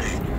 Yeah.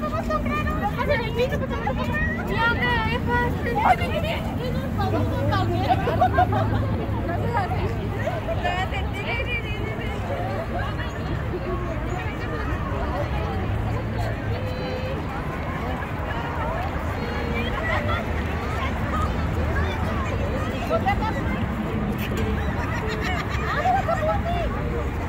¡Vamos, sombrero! ¡Pásale el piso, que sombrero! ¡Mi hambre, Eva! ¡Ay, qué bien! Thank you.